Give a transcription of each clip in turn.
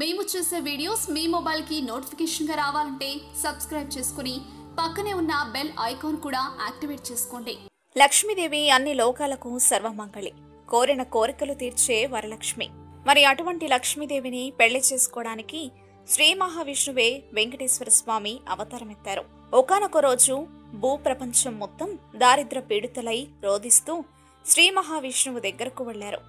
మేము చేసే వీడియోస్ మీ మొబైల్కి నోటిఫికేషన్గా రావాలంటే సబ్స్క్రైబ్ చేసుకుని పక్కనే ఉన్న బెల్ ఐకాన్ కూడా యాక్టివేట్ చేసుకోండి. లక్ష్మీదేవి అన్ని లోకాలకు సర్వమంగళి. కోరిన కోరికలు తీర్చే వరలక్ష్మి. మరి అటువంటి లక్ష్మీదేవిని పెళ్ళి చేసుకోవడానికి శ్రీ మహావిష్ణువే వెంకటేశ్వర స్వామి అవతారమెత్తారు. ఒకానొక రోజు భూప్రపంచం మొత్తం దారిద్ర పీడితులై రోధిస్తూ శ్రీ మహావిష్ణువు దగ్గరకు వెళ్ళారు.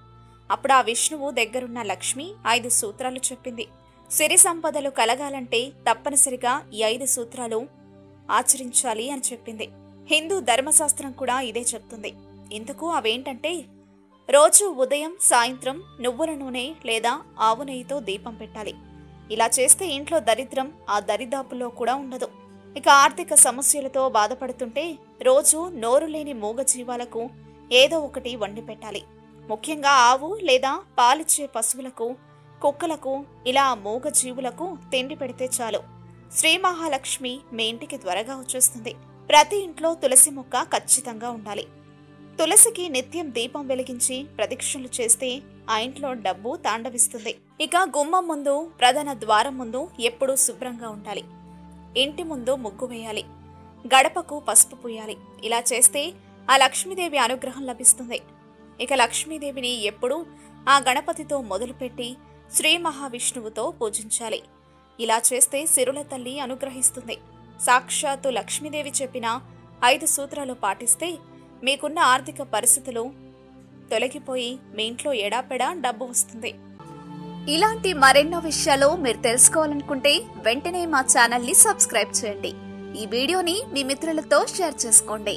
అప్పుడు ఆ విష్ణువు దగ్గరున్న లక్ష్మి ఐదు సూత్రాలు చెప్పింది. సిరి సంపదలు కలగాలంటే తప్పనిసరిగా ఈ ఐదు సూత్రాలు ఆచరించాలి అని చెప్పింది. హిందూ ధర్మశాస్త్రం కూడా ఇదే చెప్తుంది. ఇందుకు అవేంటంటే రోజు ఉదయం సాయంత్రం నువ్వుల నూనె లేదా ఆవు నెయ్యితో దీపం పెట్టాలి. ఇలా చేస్తే ఇంట్లో దరిద్రం ఆ దరిదాపులో కూడా ఉండదు. ఇక ఆర్థిక సమస్యలతో బాధపడుతుంటే రోజు నోరు లేని మూగజీవాలకు ఏదో ఒకటి వండి పెట్టాలి. ముఖ్యంగా ఆవు లేదా పాలిచ్చే పశువులకు కుక్కలకు ఇలా మూగ జీవులకు తిండి పెడితే చాలు. శ్రీ మహాలక్ష్మి మీ ఇంటికి త్వరగా వచ్చేస్తుంది. ప్రతి ఇంట్లో తులసి మొక్క ఖచ్చితంగా ఉండాలి. తులసికి నిత్యం దీపం వెలిగించి ప్రదక్షిణలు చేస్తే ఆ ఇంట్లో డబ్బు తాండవిస్తుంది. ఇక గుమ్మం ముందు ప్రధాన ద్వారం ముందు ఎప్పుడూ శుభ్రంగా ఉండాలి. ఇంటి ముందు ముగ్గు వేయాలి. గడపకు పసుపు పూయాలి. ఇలా చేస్తే ఆ లక్ష్మీదేవి అనుగ్రహం లభిస్తుంది. ఇక లక్ష్మీదేవిని ఎప్పుడూ ఆ గణపతితో మొదలుపెట్టి శ్రీ మహావిష్ణువుతో పూజించాలి. ఇలా చేస్తే సిరుల తల్లి అనుగ్రహిస్తుంది. సాక్షాత్తు లక్ష్మీదేవి చెప్పిన ఐదు సూత్రాలు పాటిస్తే మీకున్న ఆర్థిక పరిస్థితులు తొలగిపోయి మీ ఇంట్లో ఎడాపెడా డబ్బు వస్తుంది. ఇలాంటి మరెన్నో విషయాలు మీరు తెలుసుకోవాలనుకుంటే వెంటనే మా ఛానల్ని సబ్స్క్రైబ్ చేయండి. ఈ వీడియోని మీ మిత్రులతో షేర్ చేసుకోండి.